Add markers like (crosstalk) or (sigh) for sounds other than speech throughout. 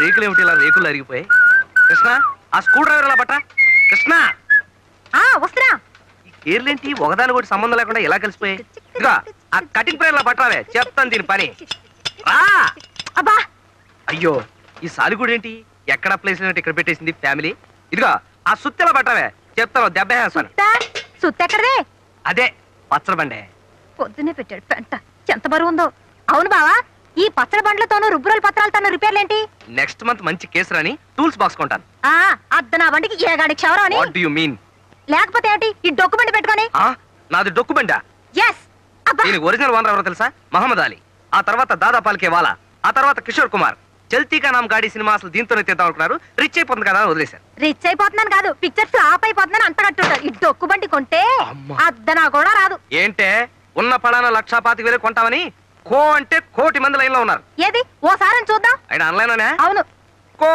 రేకులు ఏమిటి ఇలా రేకులు అరిగిపోయాయి? కృష్ణ ఆ స్క్రూ డ్రైవర్ ఎలా పట్ట కృష్ణ! కేర్లేంటి ఒకదాని కూడా సంబంధం లేకుండా ఎలా కలిసిపోయాయి? ఇదిగో ఆ కటింగ్ ప్రేర్ లా పట్టావే చెప్తాను దీని పని. రా! అబ్బా! అయ్యో ఈ సాలిగూడు ఏంటి? ఎక్కడ ప్లేస్ లేనట్టు ఇక్కడ పెట్టేసింది ఫ్యామిలీ ఇదిగో ఆ సుత్తెలా పట్టావే చెప్తాను దెబ్బ వేస్తాను. సుత్తెక్కడదే అదే పచ్చడి బండే. పొద్దునే పెట్టాడు పెంట. ఎంత బరువు ఉందో. అవును బావా ఈ పచ్చడి బండ్లతోనూ రుబ్బురోల పత్రాలతోనూ రిపేర్లేంటి? నెక్స్ట్ మంత్ మంచి కేసు రాని టూల్స్ బాక్స్ కొంటాను. ఆ అద్ద నా బండికి ఏ గాడి క్షవరం అని. వాట్ డు యు మీన్ లేకపోతే ఏంటి ఈ బండి పెట్టుకొని? ఆ నాది బండా ఎస్ అబ్బా! దీనికి ఒరిజినల్ ఓనర్ ఎవరో తెలుసా? మహమ్మద్ అలీ. ఆ తర్వాత దాదా పాల్కే వాలా. ఆ తర్వాత కిషోర్ కుమార్. చల్తీకా నామ్ గాడి సినిమా అసలు దీంతోనే తీద్దాం అనుకున్నారు. రిచ్ అయిపోతుంది కదా అని వదిలేశారు. రిచ్ అయిపోతున్నాను కాదు. పిక్చర్ ఫ్లాప్ అయిపోతున్నాను అంత కట్టుంటారు ఈ డొక్కు బండి కొంటే అమ్మా. అద్ద నా కూడా రాదు. ఏంటే? ఉన్న పడాన లక్షా పాతిక వేలు కొంటామని కో అంటే కోటి మంది లైన్లో ఉన్నారు. ఏది? ఓసారి చూద్దాం. ఆయన ఆన్లైన్ అవును. కో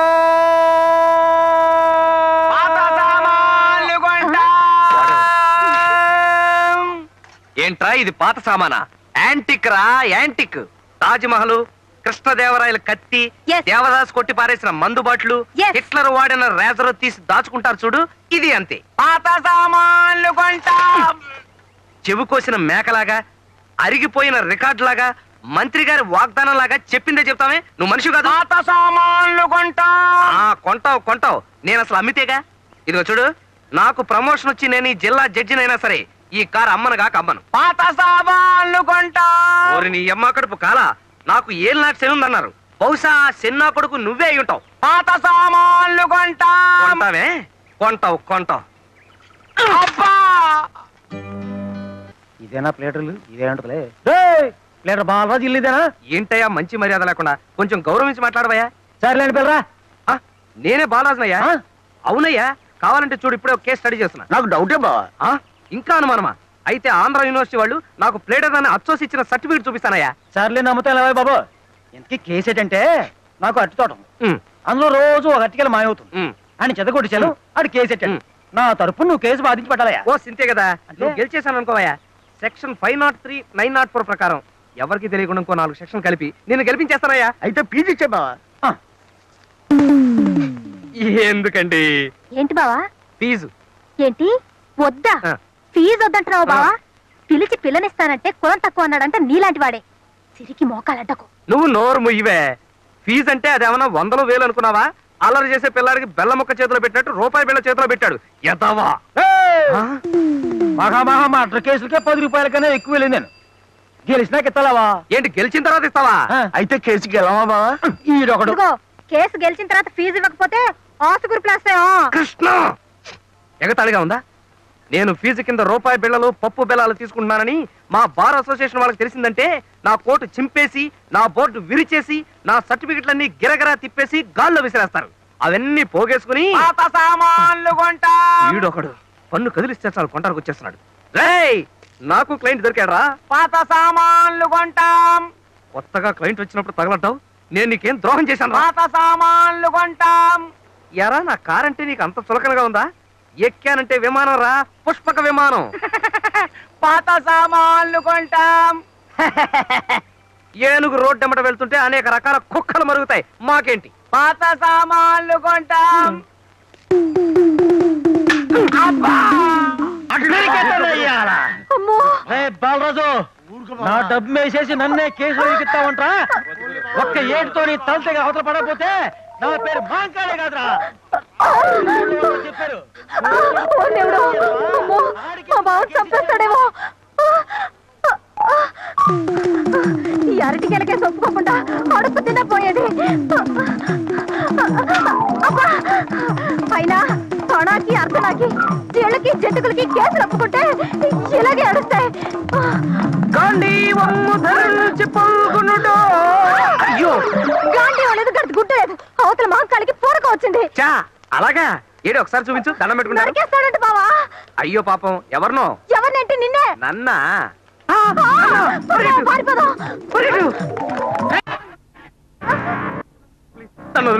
ఏంట్రా ఇది పాత సామానా? యాంటిక్ రా యాంటిక్. తాజ్ మహల్ కృష్ణదేవరాయల కత్తి. దేవదాస్ కొట్టి పారేసిన మందు బాట్లు. హిట్లర్ వాడిన రేజర్ తీసి దాచుకుంటారు చూడు ఇది అంతే. పాత సామాన్లు కొంటాం. చెవి కోసిన మేకలాగా అరిగిపోయిన రికార్డు లాగా మంత్రి గారి వాగ్దానం లాగా చెప్పిందే చెప్తామే. నువ్వు మనిషి కాదు. పాత సామాన్లు కొంటాం. ఆ కొంటావు కొంటావు. నేను అసలు అమ్మితేగా? ఇదిగో చూడు నాకు ప్రమోషన్ వచ్చి నేను ఈ జిల్లా జడ్జినైనా సరే ఈ కారు అమ్మను కాక అమ్మను. పాత సామాన్లు కొంటాం. ఓరి నీ అమ్మ కడుపు కాల? నాకు ఏం నాకు శని ఉందన్నారు. బహుశా ఆ శన్నా కొడుకు నువ్వే అయి ఉంటావు. పాత సామాన్లు కొంటాం. కొంటావే? కొంటావు కొంటావు. అబ్బా! ఇదేనా ప్లేటర్లు? ఇదేంటలే ప్లేటర్ బాలరాజు ఇల్లు ఇదేనా ఏంటయ్యా మంచి మర్యాద లేకుండా కొంచెం గౌరవించి మాట్లాడవయ్యా? సర్లేండి పిల్లరా. ఆ, నేనే బాలాజనయ్యా? ఆ? అవునయ్యా కావాలంటే చూడు ఇప్పుడే ఒక కేసు స్టడీ చేస్తున్నా. నాకు డౌటే బావా. ఆ? ఇంకా అనుమానమా? అయితే ఆంధ్ర యూనివర్సిటీ వాళ్ళు నాకు ప్లేటర్ అని అచ్చోసి ఇచ్చిన సర్టిఫికేట్ చూపిస్తానయ్యా. సర్లే నమ్ముతాను బాబు? ఇంతకీ కేసు ఏంటంటే నాకు అట్టి తోటం ఉమ్, అందులో రోజు ఒక అట్టికెళ్ళి మాయవుతుంది ఉమ్. అని చెదకొట్టించాను ఆడు కేసు ఎట్టాడు. నా తరపున నువ్వు కేసు బాధించి పెట్టాలయా ఓ సింతే కదా. అంటే? నువ్వు గెలిచేశాను అనుకోవయ్యా. Section five nought three nine nought four ప్రకారం. ఎవరికి తెలియకుండా ఇంకో నాలుగు సెక్షన్ కలిపి నేను గెలిపించేస్తానయ్యా. అయితే పీజీ ఇచ్చే బావా ఎందుకండి? ఏంటి బావా? ఫీజు. ఏంటి? వద్దా? ఆ. ఫీజు వద్దంటున్నావు బావా? పిలిచి పిల్లనిస్తానంటే కులం తక్కువ అన్నాడంటే నీలాంటి వాడే. సిరికి మోకాలడ్డకు నువ్వు నోరు ముయ్యవే. ఫీజు అంటే అదేమన్నా వందలు వేలు అనుకున్నావా? అల్లరి చేసే పిల్లాడికి బెల్ల ముక్క చేతిలో పెట్టినట్టు రూపాయి బిళ్ళ చేతిలో పెట్టాడు. ఎదవా? మహా మహా మటర్ కేసులకే పది రూపాయల కన్నా ఎక్కువ వెళ్ళింది నేను. గెలిచినాక ఇస్తావా ఏంటి గెలిచిన తర్వాత ఇస్తావా? అయితే కేసుకి గెలవా బావా? ఈడొకడు. కేసు గెలిచిన తర్వాత ఫీజు ఇవ్వకపోతే ఆసుగురు ప్లాస్ కృష్ణ! ఎగతాళిగా ఉందా? నేను ఫీజు కింద రూపాయి బిళ్ళలు పప్పు బెల్లాలు తీసుకుంటున్నానని మా బార్ అసోసియేషన్ వాళ్ళకి తెలిసిందంటే నా కోటు చింపేసి నా బోర్డు విరిచేసి నా సర్టిఫికెట్లన్నీ గిరగిరా తిప్పేసి గాల్లో విసిరేస్తారు. అవన్నీ పోగేసుకుని పాత సామాన్లు కొంటాం. వీడొకడు పన్ను కదిలిస్తే చాలు కొంటానికి వచ్చేస్తున్నాడు. రేయ్ నాకు క్లయింట్ దొరికాడరా. పాత సామాన్లు కొంటాం. కొత్తగా క్లయింట్ వచ్చినప్పుడు తగలడ్డావు? నేను నీకేం ద్రోహం చేశాను పాత సామాన్లు కొంటాం. ఎరా నా కార్ అంటే నీకు అంత చులకనగా ఉందా? ఎక్కానంటే విమానం రా పుష్పక విమానం. (laughs) పాత సామాన్లు కొంటాం. (laughs) ఏనుగు రోడ్డు ఎమ్మట వెళ్తుంటే అనేక రకాల కుక్కలు మరుగుతాయి. మాకేంటి? పాత సామాన్లు కొంటాం. అమ్మో! రే బాలరాజు నా డబ్బు వేసేసి నన్నే కేసు ఎక్కిస్తావంట్రా? ఒక్క ఏడుతో నీ తలతగా అవతల పడకపోతే నా పేరు మాంకాడే కాదురా. చెప్పారు చంపేస్తాడేమో ఈ అరటికెలకే చొప్పుకోకుండా అడుపు తిన్న పోయేది అబ్బా! పైన తొణాకి అర్ధనాకి చీళ్ళకి జంతుకులకి కేసులు ఒప్పుకుంటే ఇలాగే అడుస్తాయి అయ్యో. గాంధీ లేదు గడిచి గుడ్డ లేదు. అవతల మాంకాలికి పూరక వచ్చింది. చా అలాగా? ఏడు ఒకసారి చూపించు దండం నరికేస్తాడంట బావా. అయ్యో పాపం ఎవరినో? ఎవరినంటే నిన్నే? నన్నా.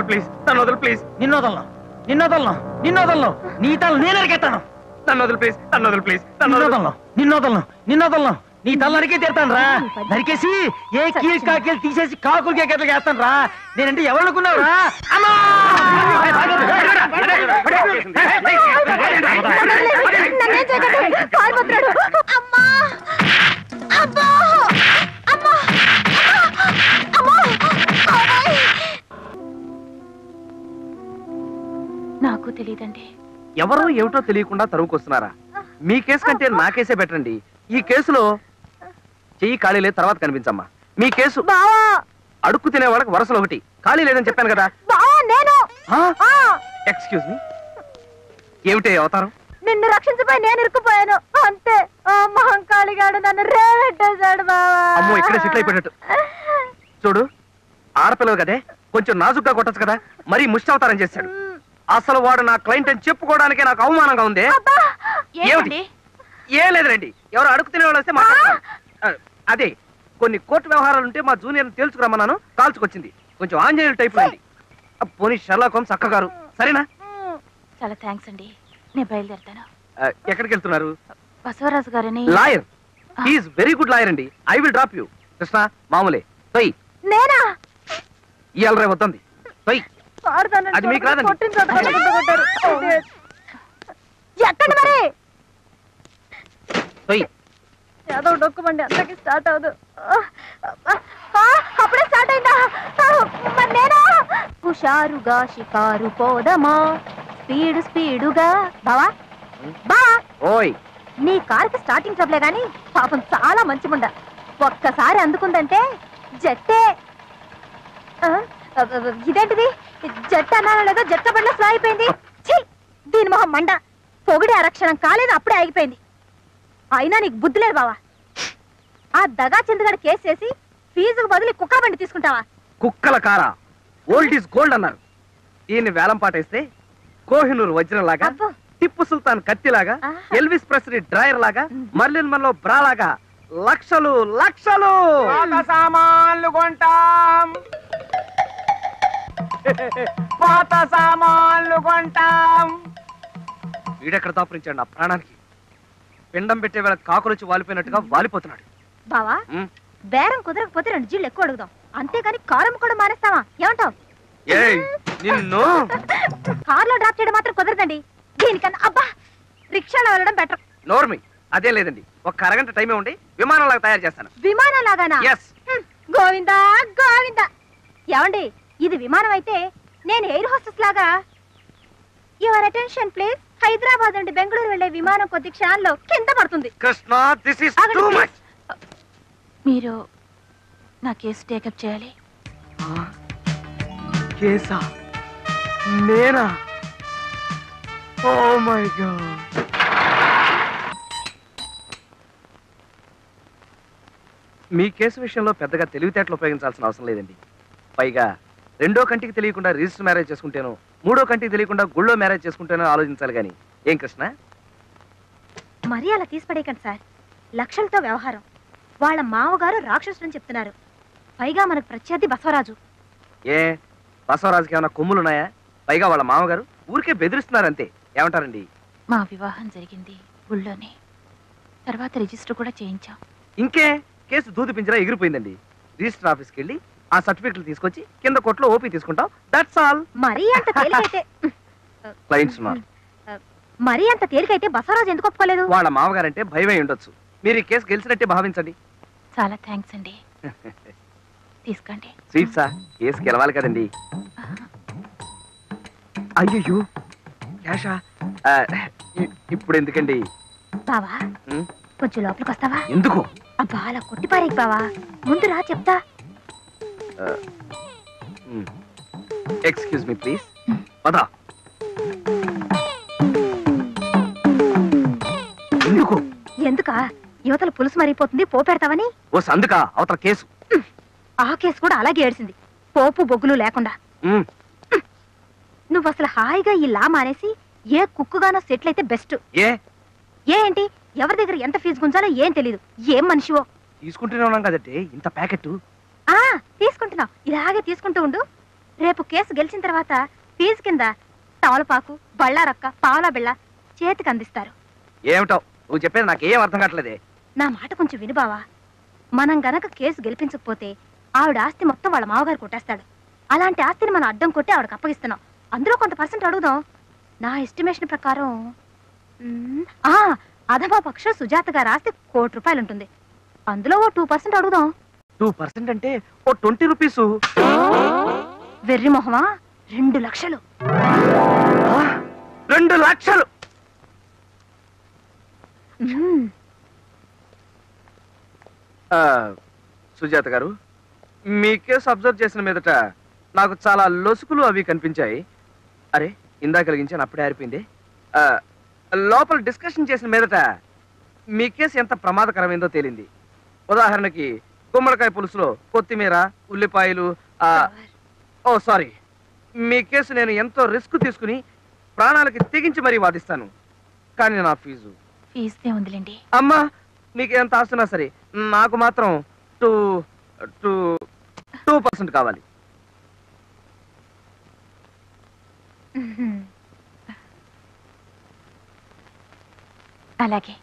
ప్లీజ్ తను వదులు ప్లీజ్ నిన్నోదలను నిన్నోదలను నిన్నోదలను నీ తల నేను నరికెత్తాను తను వదులు ప్లీజ్ తను వదులు ప్లీజ్ తను వదులు. నిన్నోదలను నిన్నోదలను నిన్నోదలను నీ తల నరికే తీరుతాను రా. నరికేసి ఏ కీల్ కాకీలు తీసేసి కాకులు కేకట్లు వేస్తాను రా. నేనంటే ఎవరు అనుకున్నావు రా అమ్మా! నాకు తెలియదండి ఎవరో ఏమిటో తెలియకుండా తరువుకొస్తున్నారా? మీ కేసు కంటే నా కేసే బెటరండి. ఈ కేసులో చెయ్యి ఖాళీ లేదు తర్వాత కనిపించమ్మా. మీ కేసు బావా! అడుక్కు తినే వాళ్ళకి వరుసలు ఒకటి. ఖాళీ లేదని చెప్పాను కదా. బావా నేను! ఎక్స్క్యూజ్ మీ ఏమిటి అవతారం? నిన్ను రక్షించబోయి నేను ఇరుక్కుపోయాను. అంతే. మహంకాళిగాడు నన్ను రేవెట్టేశాడు బావా. అమ్మో ఇక్కడే సెటిల్ అయిపోయినట్టు. చూడు ఆడపిల్లలు కదే. కొంచెం నాజుగ్గా కొట్టచ్చు కదా. మరీ ముష్టి అవతారం చేశాడు అసలు వాడు నా క్లయింట్ అని చెప్పుకోవడానికే నాకు అవమానంగా ఉంది. అబ్బా! ఏమిటి? ఏం లేదురండి ఎవరు అడుగు తినే వాళ్ళు వస్తే మాట్లాడతాను. అదే కొన్ని కోర్టు వ్యవహారాలు ఉంటే మా జూనియర్ తేల్చుకురమ్మన్నాను కాల్చుకొచ్చింది. కొంచెం ఆంజనేయులు టైప్ ఉంది. పోనీ షర్లాక్ హోమ్స్ అక్క గారు. సరేనా? చాలా థ్యాంక్స్ అండి. నేను బయలుదేరుతాను. ఎక్కడికి వెళ్తున్నారు? బసవరాజు గారిని lawyer. Is very good lawyer అండి. I will drop you Krishna మామూలే. తొయ్ నేనా? ఇవాళ రేపు వద్దంది. తొయ్ అది మీకు రాదండి. ఎక్కండి మరి తొయ్ ఏదో డొక్కుమండి. అందరికి స్టార్ట్ అవదు అప్పుడే స్టార్ట్ అయిందా? హుషారుగా షికారు పోదమా? స్పీడ్ స్పీడుగా. బావా? బా! ఓయ్! నీ కారుకి స్టార్టింగ్ ట్రబులే గాని పాపం చాలా మంచి ముండ ఒక్కసారి అందుకుందంటే జట్టే. ఇదేంటిది? జట్టు అన్నానో లేదో జట్ట బండ్లో స్లో అయిపోయింది! దీని మొహం మండ. పొగిడి అరక్షణం కాలేదు అప్పుడే ఆగిపోయింది. అయినా నీకు బుద్ధి లేదు బావా. ఆ దగా చందుగడ కేసు చేసి ఫీజుకు బదులు కుక్క బండి తీసుకుంటావా? కుక్కల కారా. ఓల్డ్ ఈజ్ గోల్డ్ అన్నారు. దీన్ని వేలం పాటేస్తే కోహినూర్ వజ్రం లాగా అబ్బో. టిప్పు సుల్తాన్ కత్తిలాగా ఆహా. ఎల్విస్ ప్రెస్లీ డ్రైయర్ లాగా మర్లిన్ మన్లో బ్రా లాగా లక్షలు లక్షలు. పాత సామాన్లు కొంటాం. పాత సామాన్లు కొంటాం. వీడెక్కడ దాపురించాడు నా ప్రాణానికి? పిండం పెట్టే వేళ కాకులు వచ్చి వాలిపోయినట్టుగా వాలిపోతున్నాడు. బావా. బేరం కుదరకపోతే రెండు జీళ్ళు ఎక్కువ అడుగుదాం. అంతేగాని కారం కూడా మానేస్తావా? ఏమంటావు? నిన్ను? కార్లో డ్రాప్ చేయడం మాత్రం కుదరదండి. దీనికన్నా అబ్బా! రిక్షాలో వెళ్ళడం బెటర్. నోర్మి అదే లేదండి. ఒక అరగంట టైమే ఉండి విమానంలాగా తయారు చేస్తాను. విమానం లాగానా Yes. హ్మ్, గోవిందా గోవిందా! ఏమండి ఇది విమానం అయితే నేను ఎయిర్ హోస్టెస్ లాగా. యువర్ అటెన్షన్ ప్లీజ్ హైదరాబాద్ నుండి బెంగళూరు వెళ్ళే విమానం కొద్ది క్షణాల్లో కింద పడుతుంది. Krishna this is too. Much మీరు నా కేసు టేకప్ చేయాలి. కేసా? నేనా? Oh my God. మీ కేసు విషయంలో పెద్దగా తెలివితేటలు ఉపయోగించాల్సిన అవసరం లేదండి. పైగా రెండో కంటికి తెలియకుండా రిజిస్టర్ మ్యారేజ్ చేసుకుంటేనో మూడో కంటికి తెలియకుండా గుళ్ళో మ్యారేజ్ చేసుకుంటేనో ఆలోచించాలి కానీ ఏం కృష్ణ? మరీ అలా తీసి పడేయకండి సార్. లక్షలతో వ్యవహారం. వాళ్ళ మామగారు రాక్షసుని చెప్తున్నారు. పైగా మనకు ప్రత్యర్థి బసవరాజు. ఏ? బసవరాజుకి ఏమైనా కొమ్ములున్నాయా? పైగా వాళ్ళ మామగారు ఊరికే బెదిరిస్తున్నారంతే. ఏమంటారండి? మా వివాహం జరిగింది ఊళ్ళోనే తర్వాత రిజిస్టర్ కూడా చేయించాం. ఇంకే? కేసు దూది పింజరా ఎగిరిపోయిందండి. రిజిస్టర్ ఆఫీస్కి వెళ్ళి ఆ సర్టిఫికెట్లు తీసుకొచ్చి కింద కొట్లో ఓపీ తీసుకుంటాం. దట్స్ ఆల్ మరీ అంత తేలికైతే (laughs) క్లయింట్స్ ఉన్నారు మరీ అంత తేలికైతే బసవరాజు ఎందుకు ఒప్పుకోలేదు? వాళ్ళ మామగారంటే భయమై ఉండొచ్చు. మీరు ఈ కేసు గెలిచినట్టే భావించండి. చాలా థ్యాంక్స్ అండి. తీసుకోండి. స్వీట్సా కేసు గెలవాలి కదండి. అయ్యో ఇ- ఇప్పుడు ఎందుకండి? బావా? కొంచెం లోపలికి వస్తావా? ఎందుకు? అబ్బా అలా కొట్టిపారేకి బావా. ముందు రా చెప్తా. ఎక్స్క్యూజ్ మీ ప్లీజ్ పదా. ఎందుకు? ఎందుకా? యువతల పులుసు మరిగిపోతుంది పోపెడతావని? ఓ సందుక అవతల కేసు. ఆ కేసు కూడా అలాగే ఏడిసింది పోపు బొగ్గులు లేకుండా. నువ్వు అసలు హాయిగా ఈ లా మానేసి ఏ కుక్కుగానో సెటిల్ అయితే బెస్ట్. ఏ? ఏ ఏంటి? ఎవరి దగ్గర ఎంత ఫీజు గుంజాలో ఏం తెలీదు. ఏం మనిషివో? తీసుకుంటూనే ఉన్నాం కదండి ఇంత ప్యాకెట్ ఆ తీసుకుంటున్నావు ఇలాగే తీసుకుంటూ ఉండు. రేపు కేసు గెలిచిన తర్వాత ఫీజు కింద తమలపాకు బళ్ళారక్క పావలా బిళ్ళ చేతికి అందిస్తారు. ఏమిటో? నువ్వు చెప్పేది నాకేం అర్థం కావట్లేదే. నా మాట కొంచెం విను బావా. మనం గనక కేసు గెలిపించకపోతే ఆవిడ ఆస్తి మొత్తం వాళ్ళ మామగారు కొట్టేస్తాడు. అలాంటి ఆస్తిని మనం అడ్డం కొట్టి ఆవిడకి అప్పగిస్తున్నాం. అందులో కొంత పర్సెంట్ అడుగుదాం. నా ఎస్టిమేషన్ ప్రకారం అధమా పక్ష సుజాత గారి ఆస్తి కోటి రూపాయలు ఉంటుంది. అందులో ఓ టూ పర్సెంట్ అడుగుదాం. టూ పర్సెంట్ అంటే ఓ ట్వంటీ రూపీస్? వెర్రి మొహమా? రెండు లక్షలు. రెండు లక్షలు. సుజాత గారు మీ కేసు అబ్జర్వ్ చేసిన మీదట నాకు చాలా లొసుకులు అవి కనిపించాయి. అరే ఇందా కలిగించాను అప్పుడే ఆరిపోయింది. ఆ, లోపల డిస్కషన్ చేసిన మీదట మీ కేసు ఎంత ప్రమాదకరమైందో తేలింది. ఉదాహరణకి గుమ్మడికాయ పులుసులో కొత్తిమీర ఉల్లిపాయలు ఆ, ఓ సారీ. మీ కేసు నేను ఎంతో రిస్క్ తీసుకుని ప్రాణాలకి తెగించి మరీ వాదిస్తాను. కానీ నా ఫీజు. ఫీజుదే ఉందిలేండి. అమ్మా మీకు ఎంత ఆస్తున్నా సరే నాకు మాత్రం టూ టూ టూ పర్సెంట్ కావాలి. (laughs) అలాగే.